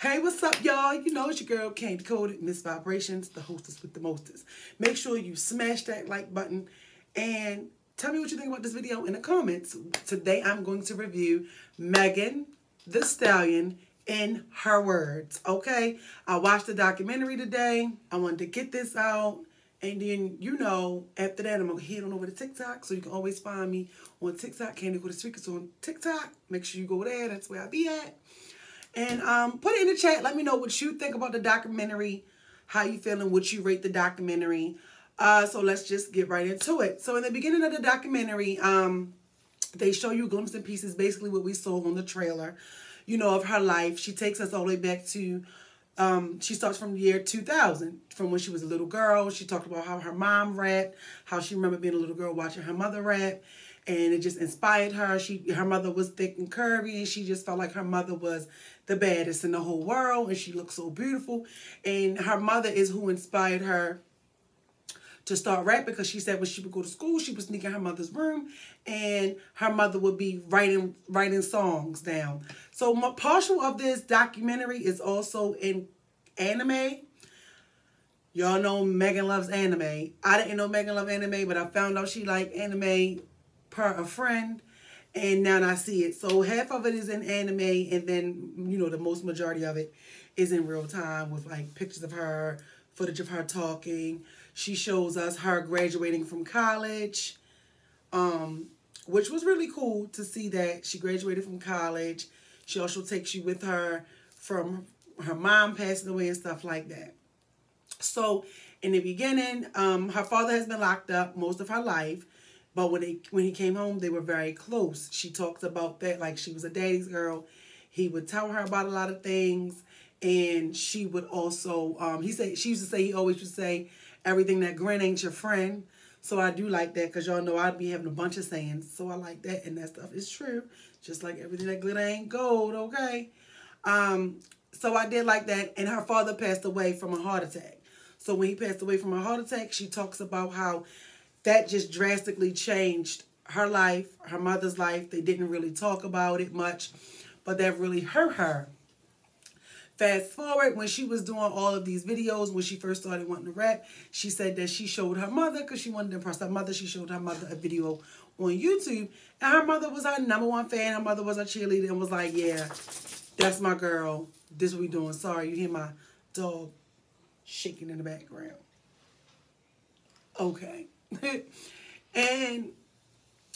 Hey, what's up, y'all? You know it's your girl, Candi Coated, Miss Vibrations, the hostess with the mostest. Make sure you smash that like button and tell me what you think about this video in the comments. Today, I'm going to review Megan Thee Stallion in her words, okay? I watched the documentary today. I wanted to get this out. And then, you know, after that, I'm going to head on over to TikTok. So you can always find me on TikTok. Candi Coated Secrets on TikTok. Make sure you go there. That's where I be at. And um, put it in the chat. Let me know what you think about the documentary. How you feeling? What you rate the documentary. Uh, so let's just get right into it. So in the beginning of the documentary, um, they show you glimpses and pieces, basically what we saw on the trailer, you know, of her life. She takes us all the way back to, um, she starts from the year 2000, from when she was a little girl. She talked about how her mom rapped, how she remembered being a little girl watching her mother rap and it just inspired her. She her mother was thick and curvy, and she just felt like her mother was the baddest in the whole world, and she looks so beautiful. And her mother is who inspired her to start rap because she said when she would go to school, she would sneak in her mother's room, and her mother would be writing writing songs down. So my partial of this documentary is also in anime. Y'all know Megan loves anime. I didn't know Megan loved anime, but I found out she liked anime per a friend and now I see it. So half of it is in anime and then, you know, the most majority of it is in real time with like pictures of her, footage of her talking. She shows us her graduating from college, um, which was really cool to see that she graduated from college. She also takes you with her from her mom passing away and stuff like that. So in the beginning, um, her father has been locked up most of her life. But when they when he came home, they were very close. She talked about that like she was a daddy's girl. He would tell her about a lot of things, and she would also um, he said she used to say he always would say everything that grin ain't your friend. So I do like that because y'all know I'd be having a bunch of sayings. So I like that, and that stuff is true. Just like everything that glitter ain't gold, okay? Um, so I did like that, and her father passed away from a heart attack. So when he passed away from a heart attack, she talks about how that just drastically changed her life, her mother's life. They didn't really talk about it much, but that really hurt her. Fast forward, when she was doing all of these videos, when she first started wanting to rap, she said that she showed her mother, because she wanted to impress her mother, she showed her mother a video on YouTube, and her mother was her number one fan. Her mother was a cheerleader and was like, yeah, that's my girl. This what we doing. Sorry, you hear my dog shaking in the background. Okay. and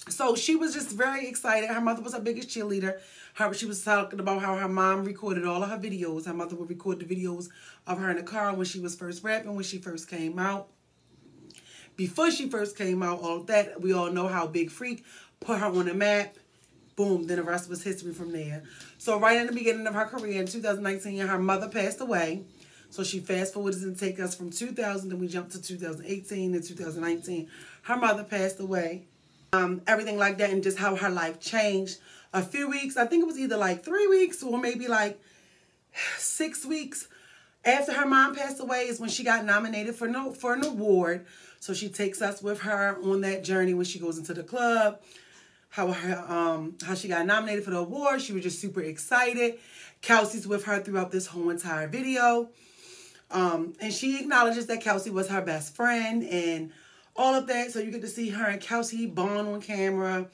so she was just very excited. Her mother was her biggest cheerleader. Her, she was talking about how her mom recorded all of her videos. Her mother would record the videos of her in the car when she was first rapping, when she first came out. Before she first came out, all of that, we all know how Big Freak put her on the map. Boom, then the rest was history from there. So right in the beginning of her career in 2019, her mother passed away. So she fast forwards and take us from 2000, then we jump to 2018 and 2019. Her mother passed away. Um, everything like that and just how her life changed. A few weeks, I think it was either like three weeks or maybe like six weeks after her mom passed away is when she got nominated for no for an award. So she takes us with her on that journey when she goes into the club. How her um how she got nominated for the award. She was just super excited. Kelsey's with her throughout this whole entire video. Um, and she acknowledges that Kelsey was her best friend and all of that. So you get to see her and Kelsey bond on camera.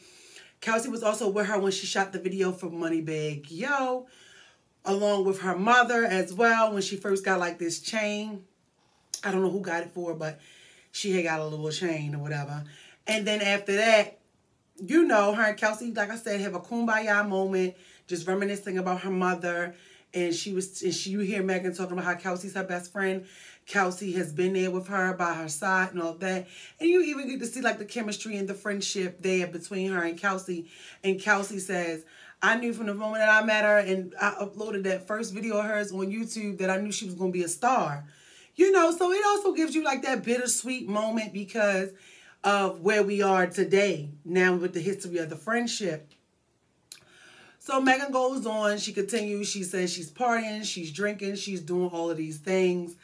Kelsey was also with her when she shot the video for Moneybagg Yo, along with her mother as well when she first got like this chain. I don't know who got it for, but she had got a little chain or whatever. And then after that, you know, her and Kelsey, like I said, have a kumbaya moment, just reminiscing about her mother and she was and she you hear Megan talking about how Kelsey's her best friend. Kelsey has been there with her by her side and all that. And you even get to see like the chemistry and the friendship there between her and Kelsey. And Kelsey says, I knew from the moment that I met her and I uploaded that first video of hers on YouTube that I knew she was going to be a star. You know, so it also gives you like that bittersweet moment because of where we are today now with the history of the friendship. So Megan goes on. She continues. She says she's partying, she's drinking, she's doing all of these things.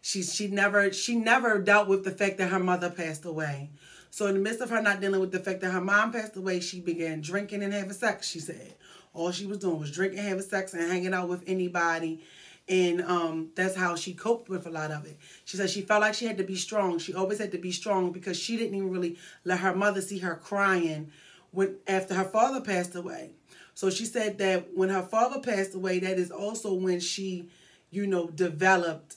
She's she never she never dealt with the fact that her mother passed away. So in the midst of her not dealing with the fact that her mom passed away, she began drinking and having sex. She said all she was doing was drinking, having sex, and hanging out with anybody. And um, that's how she coped with a lot of it. She said she felt like she had to be strong. She always had to be strong because she didn't even really let her mother see her crying when after her father passed away. So she said that when her father passed away, that is also when she, you know, developed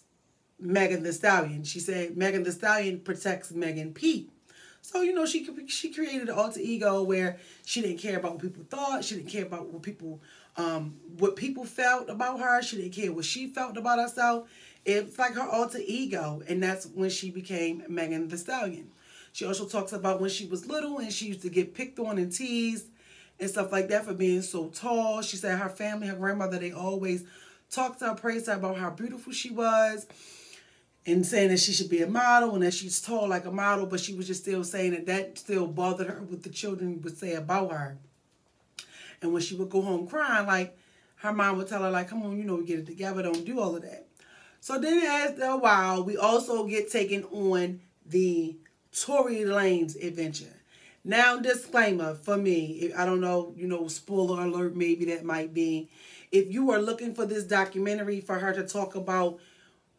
Megan Thee Stallion. She said Megan Thee Stallion protects Megan Pete. So, you know, she she created an alter ego where she didn't care about what people thought. She didn't care about what people um, what people felt about her. She didn't care what she felt about herself. It's like her alter ego. And that's when she became Megan Thee Stallion. She also talks about when she was little and she used to get picked on and teased and stuff like that for being so tall. She said her family, her grandmother, they always talked to her, praised her about how beautiful she was and saying that she should be a model and that she's tall like a model, but she was just still saying that that still bothered her what the children would say about her. And when she would go home crying, like her mom would tell her, like, come on, you know, we get it together, don't do all of that. So then after a while, we also get taken on the Tory Lanez adventure. Now, disclaimer for me, I don't know, you know, spoiler alert, maybe that might be. If you are looking for this documentary for her to talk about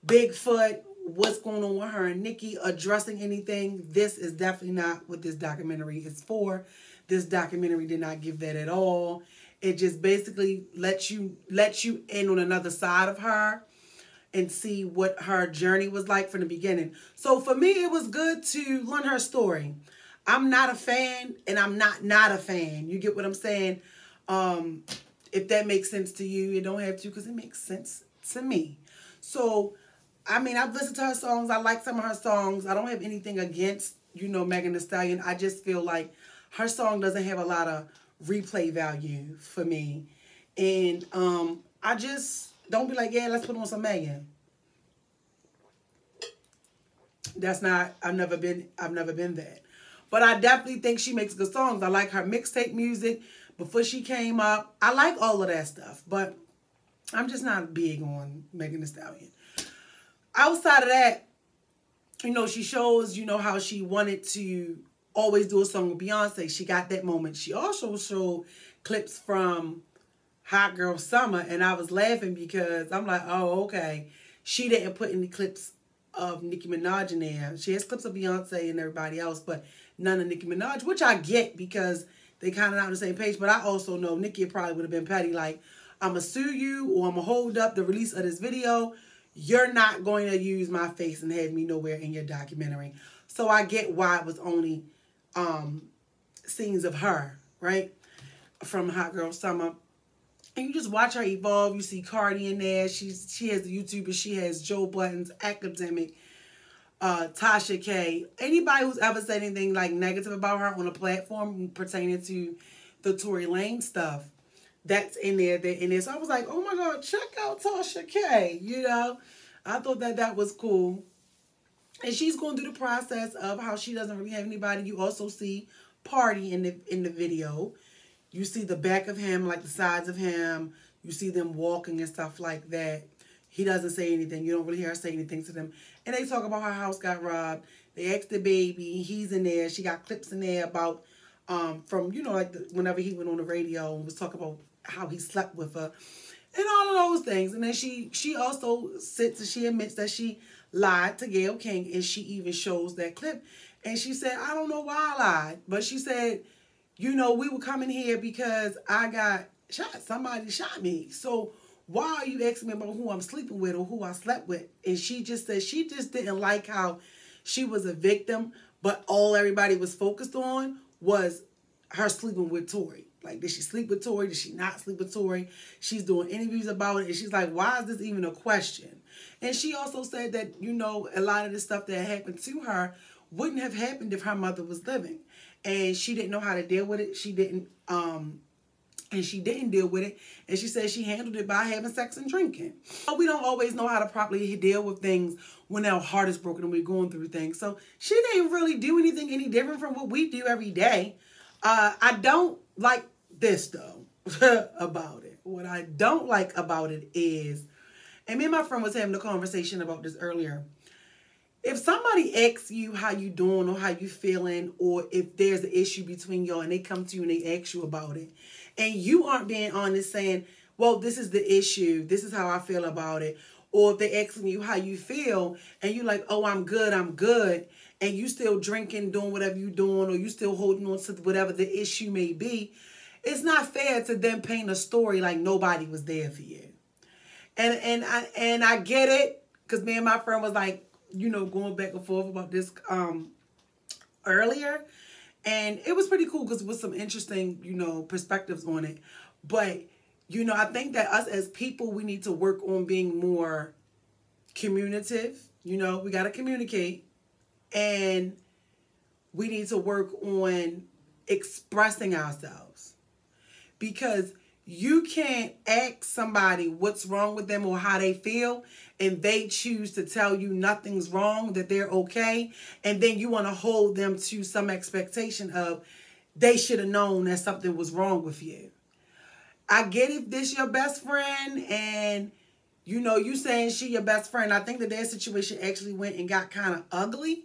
Bigfoot what's going on with her and Nicki addressing anything. This is definitely not what this documentary is for. This documentary did not give that at all. It just basically lets you lets you in on another side of her and see what her journey was like from the beginning. So for me, it was good to learn her story. I'm not a fan and I'm not not a fan. You get what I'm saying? Um, if that makes sense to you, you don't have to because it makes sense to me. So I mean, I've listened to her songs. I like some of her songs. I don't have anything against, you know, Megan Thee Stallion. I just feel like her song doesn't have a lot of replay value for me. And um, I just don't be like, yeah, let's put on some Megan. That's not, I've never been, I've never been that. But I definitely think she makes good songs. I like her mixtape music before she came up. I like all of that stuff. But I'm just not big on Megan Thee Stallion outside of that, you know, she shows, you know, how she wanted to always do a song with Beyonce. She got that moment. She also showed clips from Hot Girl Summer, and I was laughing because I'm like, oh, okay. She didn't put any clips of Nicki Minaj in there. She has clips of Beyonce and everybody else, but none of Nicki Minaj, which I get because they kind of not on the same page. But I also know Nicki probably would have been petty, like, I'm going to sue you or I'm going to hold up the release of this video you're not going to use my face and have me nowhere in your documentary. So I get why it was only um, scenes of her, right? From Hot Girl Summer. And you just watch her evolve. You see Cardi in there. She's she has the YouTuber. She has Joe Budden, Akademiks, uh, Tasha K. Anybody who's ever said anything like negative about her on a platform pertaining to the Tory Lane stuff, that's in there, that in there. So I was like, oh my God, check out Tasha K. You know, I thought that that was cool. And she's going through the process of how she doesn't really have anybody. You also see Pardi in the in the video. You see the back of him, like the sides of him. You see them walking and stuff like that. He doesn't say anything. You don't really hear her say anything to them. And they talk about her house got robbed. They asked DaBaby. He's in there. She got clips in there about um, from, you know, like the, whenever he went on the radio and was talking about how he slept with her and all of those things. And then she she also sits and she admits that she lied to Gayle King and she even shows that clip. And she said, I don't know why I lied. But she said, you know, we were coming here because I got shot. Somebody shot me. So why are you asking me about who I'm sleeping with or who I slept with? And she just said she just didn't like how she was a victim, but all everybody was focused on was her sleeping with Tory. Like, did she sleep with Tory? Did she not sleep with Tory? She's doing interviews about it. And she's like, why is this even a question? And she also said that, you know, a lot of the stuff that happened to her wouldn't have happened if her mother was living. And she didn't know how to deal with it. She didn't, um, and she didn't deal with it. And she said she handled it by having sex and drinking. But we don't always know how to properly deal with things when our heart is broken and we're going through things. So she didn't really do anything any different from what we do every day. Uh, I don't like this though about it. What I don't like about it is, and me and my friend was having a conversation about this earlier. If somebody asks you how you doing or how you feeling, or if there's an issue between y'all and they come to you and they ask you about it, and you aren't being honest saying, well, this is the issue. This is how I feel about it. Or if they're asking you how you feel and you're like, oh, I'm good, I'm good, and you still drinking, doing whatever you're doing, or you still holding on to whatever the issue may be, it's not fair to then paint a story like nobody was there for you. And and I and I get it, because me and my friend was like, you know, going back and forth about this um earlier. And it was pretty cool because with some interesting, you know, perspectives on it. But, you know, I think that us as people, we need to work on being more communicative. You know, we got to communicate. And we need to work on expressing ourselves. Because you can't ask somebody what's wrong with them or how they feel and they choose to tell you nothing's wrong, that they're okay, and then you want to hold them to some expectation of they should have known that something was wrong with you. I get if this your best friend and you know you saying she your best friend. I think that their situation actually went and got kind of ugly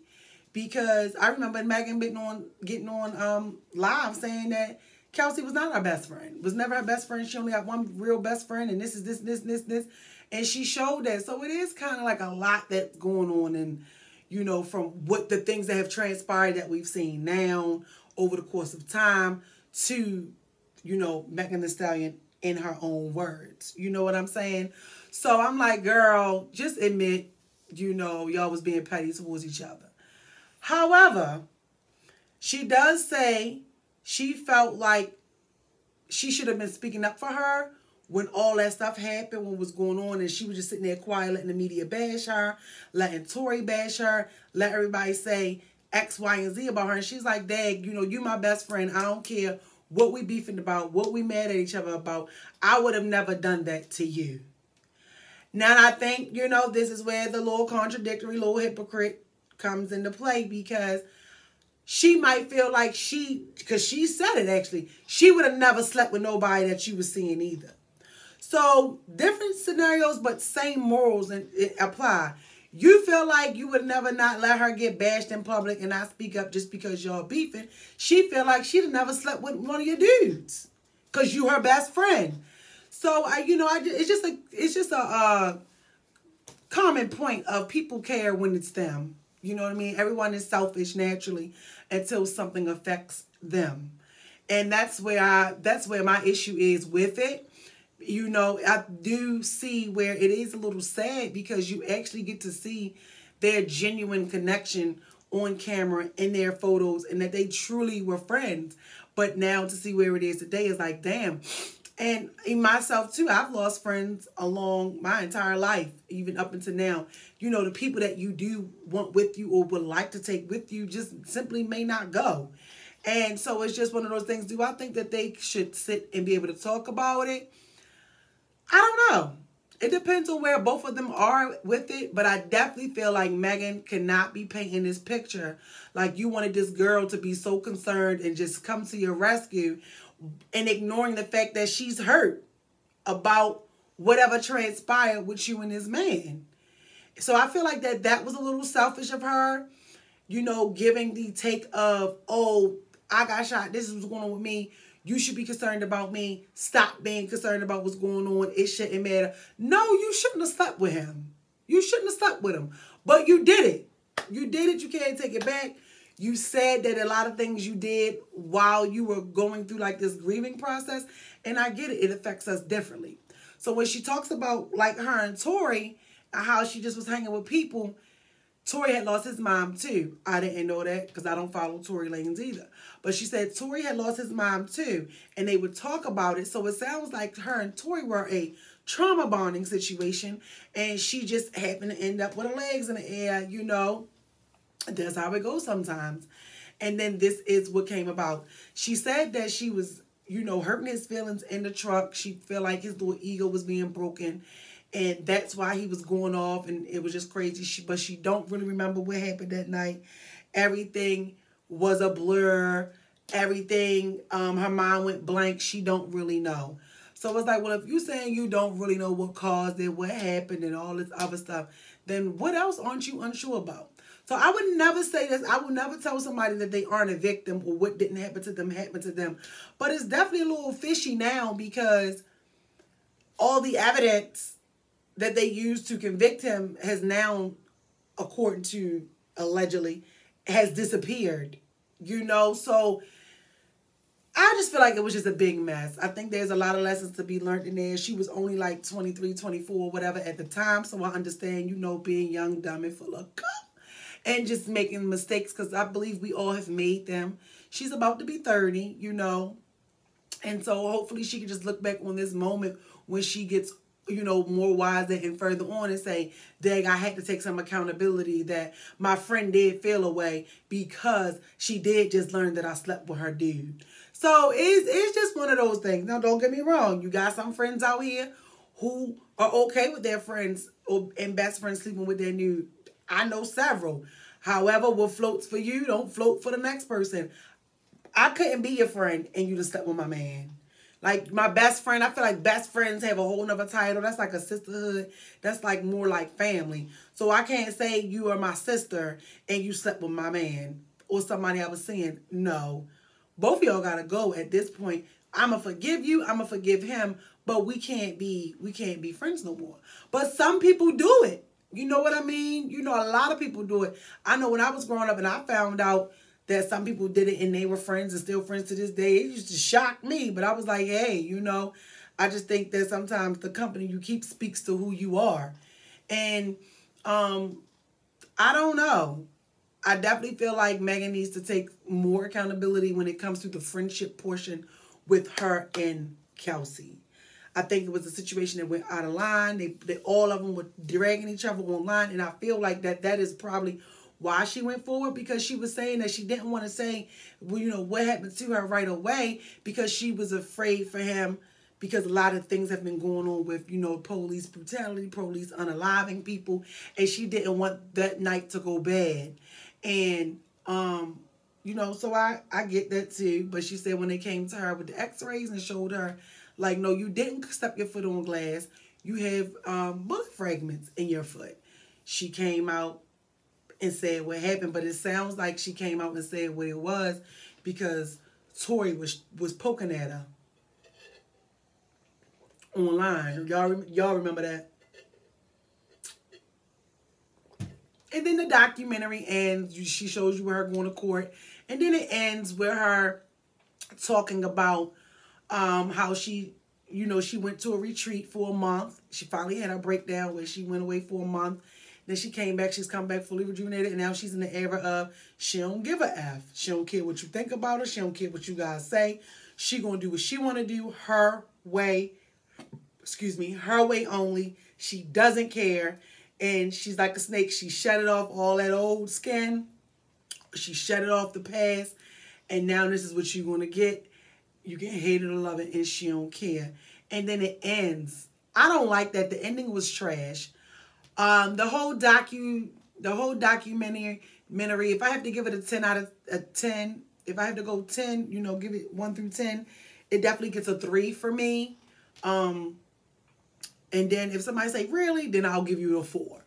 because I remember Megan getting on getting on um live saying that Kelsey was not our best friend. Was never our best friend. She only had one real best friend, and this is this, this, this, this. And she showed that. So it is kind of like a lot that's going on, and you know, from what the things that have transpired that we've seen now over the course of time to, you know, Megan Thee Stallion in her own words. You know what I'm saying? So I'm like, girl, just admit, you know, y'all was being petty towards each other. However, she does say she felt like she should have been speaking up for her when all that stuff happened, what was going on, and she was just sitting there quiet, letting the media bash her, letting Tory bash her, let everybody say X, Y, and Z about her. And she's like, Dag, you know, you my best friend. I don't care what we beefing about, what we mad at each other about. I would have never done that to you. Now, I think, you know, this is where the little contradictory, little hypocrite comes into play because she might feel like she, because she said it actually, she would have never slept with nobody that she was seeing either. So different scenarios, but same morals and apply. You feel like you would never not let her get bashed in public and not speak up just because y'all beefing. She feel like she'd never slept with one of your dudes because you her best friend. So I, you know, I it's just a it's just a uh, common point of people care when it's them. You know what I mean? Everyone is selfish naturally until something affects them. And that's where I that's where my issue is with it. You know, I do see where it is a little sad because you actually get to see their genuine connection on camera in their photos and that they truly were friends. But now to see where it is today is like, damn, and in myself too, I've lost friends along my entire life, even up until now. You know, the people that you do want with you or would like to take with you just simply may not go. And so it's just one of those things. Do I think that they should sit and be able to talk about it? I don't know. It depends on where both of them are with it, but I definitely feel like Megan cannot be painting this picture like you wanted this girl to be so concerned and just come to your rescue and ignoring the fact that she's hurt about whatever transpired with you and this man. So I feel like that that was a little selfish of her, you know, giving the take of, oh, I got shot. This is what's going on with me. You should be concerned about me. Stop being concerned about what's going on. It shouldn't matter. No, you shouldn't have slept with him. You shouldn't have slept with him. But you did it. You did it. You can't take it back. You said that a lot of things you did while you were going through like this grieving process. And I get it. It affects us differently. So when she talks about like her and Tory, how she just was hanging with people, Tory had lost his mom too. I didn't know that because I don't follow Tory Lanez either. But she said Tory had lost his mom too. And they would talk about it. So it sounds like her and Tory were a trauma bonding situation. And she just happened to end up with her legs in the air, you know. That's how it goes sometimes. And then this is what came about. She said that she was, you know, hurting his feelings in the truck. She felt like his little ego was being broken. And that's why he was going off and it was just crazy. She, but she don't really remember what happened that night. Everything was a blur. Everything, um, her mind went blank. She don't really know. So it's like, well, if you're saying you don't really know what caused it, what happened, and all this other stuff, then what else aren't you unsure about? So I would never say this. I would never tell somebody that they aren't a victim or what didn't happen to them happened to them. But it's definitely a little fishy now because all the evidence that they used to convict him has now, according to allegedly, has disappeared. You know, so I just feel like it was just a big mess. I think there's a lot of lessons to be learned in there. She was only like 23, 24, whatever at the time. So I understand, you know, being young, dumb, and full of cum and just making mistakes because I believe we all have made them. She's about to be 30, you know. And so hopefully she can just look back on this moment when she gets you know, more wiser and further on and say, Dag, I had to take some accountability that my friend did feel away because she did just learn that I slept with her dude. So it's, it's just one of those things. Now, don't get me wrong. You got some friends out here who are okay with their friends or, and best friends sleeping with their dude. I know several. However, what floats for you don't float for the next person. I couldn't be your friend and you just slept with my man. Like my best friend, I feel like best friends have a whole nother title. That's like a sisterhood. That's like more like family. So I can't say you are my sister and you slept with my man or somebody I was seeing. No. Both of y'all gotta go at this point. I'ma forgive you, I'ma forgive him, but we can't be we can't be friends no more. But some people do it. You know what I mean? You know, a lot of people do it. I know when I was growing up and I found out that some people did it and they were friends and still friends to this day. It used to shock me, but I was like, hey, you know, I just think that sometimes the company you keep speaks to who you are. And um I don't know. I definitely feel like Megan needs to take more accountability when it comes to the friendship portion with her and Kelsey. I think it was a situation that went out of line. They, they all of them were dragging each other online, and I feel like that that is probably why she went forward because she was saying that she didn't want to say, well, you know, what happened to her right away because she was afraid for him because a lot of things have been going on with, you know, police brutality, police unaliving people, and she didn't want that night to go bad. And um, you know, so I I get that too. But she said when they came to her with the X-rays and showed her, like, no, you didn't step your foot on glass. You have um, bullet fragments in your foot. She came out and said what happened, but it sounds like she came out and said what it was because Tory was was poking at her online. Y'all y'all remember that? And then the documentary ends. She shows you her going to court, and then it ends with her talking about um, how she, you know, she went to a retreat for a month. She finally had a breakdown where she went away for a month then she came back. She's come back fully rejuvenated. And now she's in the era of she don't give a F. She don't care what you think about her. She don't care what you guys say. She going to do what she want to do her way. Excuse me. Her way only. She doesn't care. And she's like a snake. She shut it off all that old skin. She shut it off the past. And now this is what you're to get. You can hate it or love it. And she don't care. And then it ends. I don't like that. The ending was trash. Um, the whole docu, the whole documentary, if I have to give it a 10 out of a 10, if I have to go 10, you know, give it 1 through 10, it definitely gets a 3 for me. Um, and then if somebody say, really, then I'll give you a 4.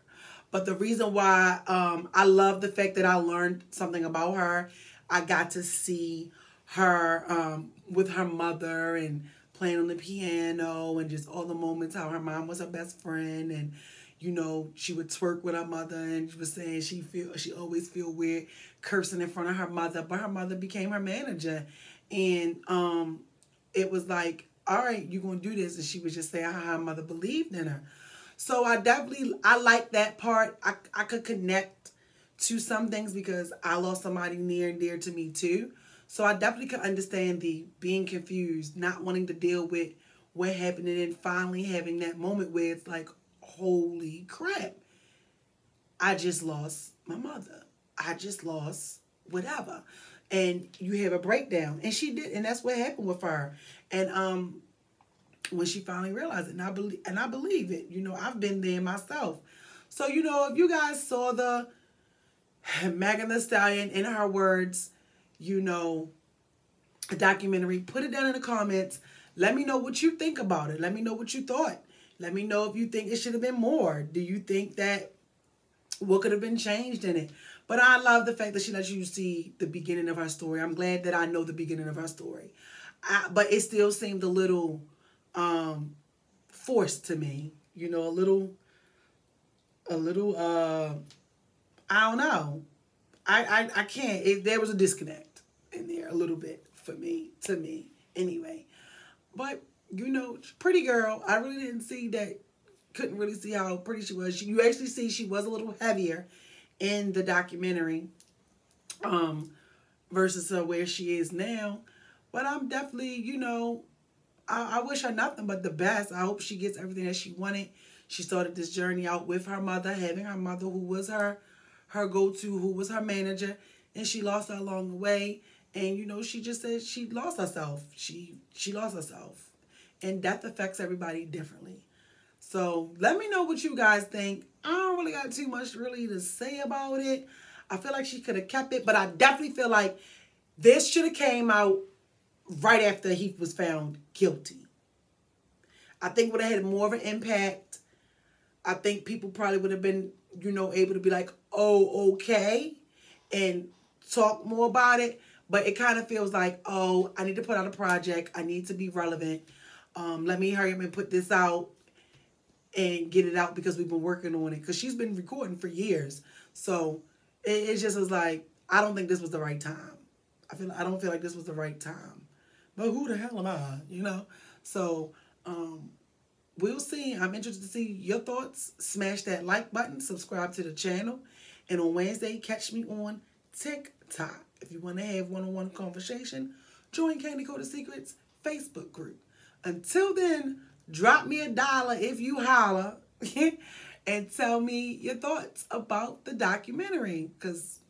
But the reason why um, I love the fact that I learned something about her, I got to see her um, with her mother and playing on the piano and just all the moments how her mom was her best friend and you know, she would twerk with her mother and she was saying she feel she always feel weird cursing in front of her mother, but her mother became her manager. And um it was like, all right, you're gonna do this. And she was just saying how her mother believed in her. So I definitely I like that part. I I could connect to some things because I lost somebody near and dear to me too. So I definitely can understand the being confused, not wanting to deal with what happened, and then finally having that moment where it's like, holy crap, I just lost my mother. I just lost whatever. And you have a breakdown. And she did, and that's what happened with her. And um when she finally realized it, and I believe and I believe it. You know, I've been there myself. So, you know, if you guys saw the Megan Thee Stallion in her words, you know, a documentary, put it down in the comments. Let me know what you think about it. Let me know what you thought. Let me know if you think it should have been more. Do you think that what could have been changed in it? But I love the fact that she lets you see the beginning of her story. I'm glad that I know the beginning of her story. I, but it still seemed a little um, forced to me. You know, a little, a little. uh I don't know. I I, I can't. It, there was a disconnect in there a little bit for me, to me, anyway. But you know, pretty girl. I really didn't see that. Couldn't really see how pretty she was. You actually see she was a little heavier in the documentary, um, versus uh, where she is now. But I'm definitely, you know, I, I wish her nothing but the best. I hope she gets everything that she wanted. She started this journey out with her mother, having her mother who was her her go-to, who was her manager, and she lost her along the way. And you know, she just said she lost herself. She she lost herself. And death affects everybody differently. So let me know what you guys think. I don't really got too much really to say about it. I feel like she could have kept it, but I definitely feel like this should have came out right after he was found guilty. I think would have had more of an impact. I think people probably would have been, you know, able to be like, oh, okay, and talk more about it. But it kind of feels like, oh, I need to put out a project. I need to be relevant. Um, let me hurry up and put this out and get it out because we've been working on it. Because she's been recording for years. So it, it just was like, I don't think this was the right time. I feel I don't feel like this was the right time. But who the hell am I? You know? So um we'll see. I'm interested to see your thoughts. Smash that like button, subscribe to the channel. And on Wednesday, catch me on TikTok. If you want to have one-on-one conversation, join Candi Coated Secrets Facebook group. Until then, drop me a dollar if you holler and tell me your thoughts about the documentary because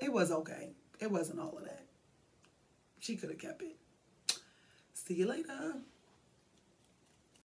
it was okay. It wasn't all of that. She could have kept it. See you later.